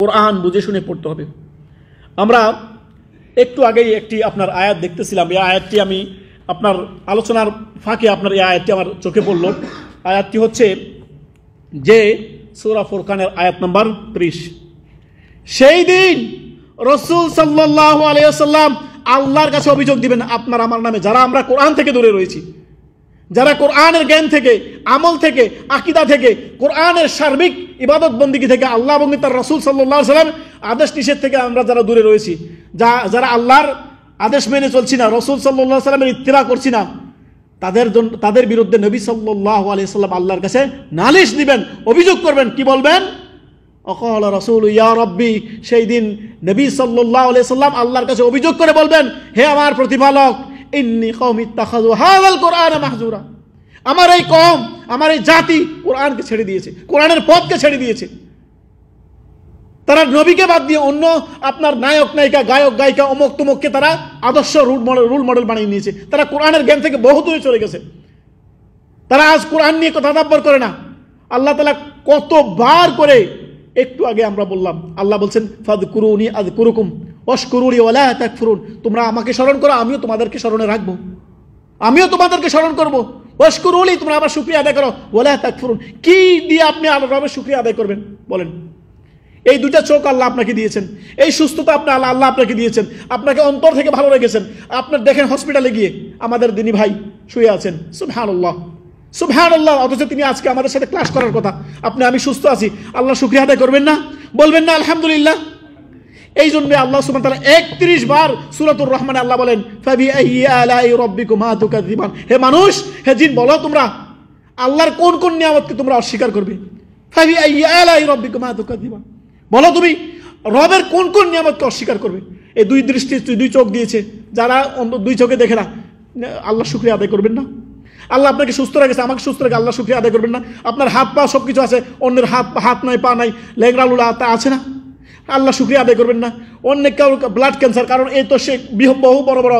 কোরআন বুঝে শুনে পড়তে হবে। আমরা একটু আগেই একটি আপনার আয়াত দেখতেছিলাম। এই আয়াতটি আমি আপনার আলোচনার ফাঁকে আপনার এই আয়াতটি আমার চোখে পড়ল। আয়াতটি হচ্ছে যে সূরা ফুরকানের আয়াত নম্বর ত্রিশ। সেই দিন রসুল সাল্লাহ আলিয়াল্লাম আল্লাহর কাছে অভিযোগ দিবেন, আপনার আমার নামে, যারা আমরা কোরআন থেকে দূরে রয়েছি। যারা কোরআনের জ্ঞান থেকে, আমল থেকে, আকিদা থেকে, কোরআনের সার্বিক ইবাদত বন্দিগি থেকে আল্লাহ এবং তার রসুল সাল্লাহ সাল্লাম আদেশ নিষেধ থেকে আমরা যারা দূরে রয়েছি, যা, যারা আল্লাহর আদেশ মেনে চলছি না, রসুল সাল্লাহ সাল্লামের ইত্তিরা করছি না, তাদের জন্য তাদের বিরুদ্ধে নবী সাল্লাহ আলিয়া সাল্লাম আল্লাহর কাছে নালিশ দিবেন, অভিযোগ করবেন, কি বলবেন? অকল রসুল, ইয়া রব্বি, সেই দিন নবী সাল্লাহ আলিয়া সাল্লাম আল্লাহর কাছে অভিযোগ করে বলবেন, হে আমার প্রতিপালক ইন্নি কৌম ইত্তাখাযু হাযাল কোরআন মাহজুরা। আমার এই কম আমার এই জাতি কোরআনকে ছেড়ে দিয়েছে, কোরআনের পথকে ছেড়ে দিয়েছে। তারা নবীকে বাদ দিয়ে অন্য আপনার নায়ক, নায়িকা, গায়ক, গায়িকা, অমুক তমুককে তারা আদর্শ রুল মডেল রুল মডেল বানিয়ে নিয়েছে। তারা কোরআনের জ্ঞান থেকে বহু দূরে চলে গেছে। তারা আজ কোরআন নিয়ে কথা দাব্বর করে না। আল্লাহ তালা কতবার করে একটু আগে আমরা বললাম, আল্লাহ বলছেন ফাদ কুরুনি আদ কুরুকুম অস্করুরি ওলা ত্যাগ ফুরুন তোমরা আমাকে স্মরণ করো, আমিও তোমাদেরকে স্মরণে রাখব। আমিও তোমাদেরকে স্মরণ করব। অস্করুলি তোমরা আমার শুক্রিয়া আদায় করো। ওলা ত্যাগ ফুরুন কি দিয়ে আপনি আল্লাহ রবের শুক্রিয়া আদায় করবেন? বলেন। এই দুটা চোখ আল্লাহ আপনাকে দিয়েছেন। এই সুস্থতা আপনি আল্লাহ আল্লাহ আপনাকে দিয়েছেন। আপনাকে অন্তর থেকে ভালো রেখেছেন। আপনার দেখেন হসপিটালে গিয়ে আমাদের দিনী ভাই শুয়ে আছেন। সুবহান আল্লাহ অথচ তিনি আজকে আমাদের সাথে ক্লাস করার কথা। আপনি, আমি সুস্থ আছি। আল্লাহ শুক্রিয়া আদায় করবেন না? বলবেন না, আলহামদুলিল্লাহ। এই জন্য আল্লাহ সুবহান তাআলা 31 বার সূরাতুর রহমানে আল্লাহ বলেন ফাবি হে মানুষ, হে জিন, বলো তোমরা, আল্লাহর কোন কোন নিয়ামতকে তোমরা অস্বীকার করবে? বলো তুমি, রবের কোন কোন নিয়ামতকে অস্বীকার করবে? এই দুই দৃষ্টি, দুই চোখ দিয়েছে। যারা অন্য- দুই চোখে দেখে না, আল্লাহ শুক্রিয়া আদায় করবেন না। আল্লাহ আপনাকে সুস্থ রেখেছে, আমাকে সুস্থ রেখে আল্লাহ শুক্রিয়া আদায় করবেন না। আপনার হাত পা সব কিছু আছে, অন্যের হাত হাত নাই, পা নাই লেংড়া লুলা আছে না? আল্লাহ শুক্রিয়া আদায় করবেন না। অন্য কারও ব্লাড ক্যান্সার কারণ এই তো সে বহু বড় বড়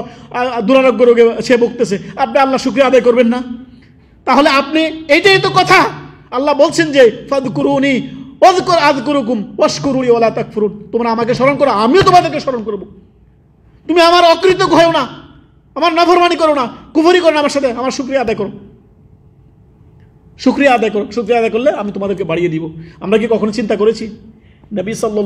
দুরারোগ্য রোগে সে ভুগতেছে। আপনি আল্লাহ শুক্রিয়া আদায় করবেন না। তাহলে আপনি এইটাই তো কথা। আল্লাহ বলছেন যে আযকুরুকুম ওয়াশকুরুলি ওয়ালা তাকফুরুন। তোমরা আমাকে স্মরণ করো, আমিও তোমাদেরকে স্মরণ করব। তুমি আমার অকৃতজ্ঞ হও না, আমার নাফরমানি করো না, কুফরি করো না আমার সাথে, আমার শুক্রিয়া আদায় করো। শুক্রিয়া আদায় করো, শুক্রিয়া আদায় করলে আমি তোমাদেরকে বাড়িয়ে দিব। আমরা কি কখনো চিন্তা করেছি? নবী সাল্লাল্লাহু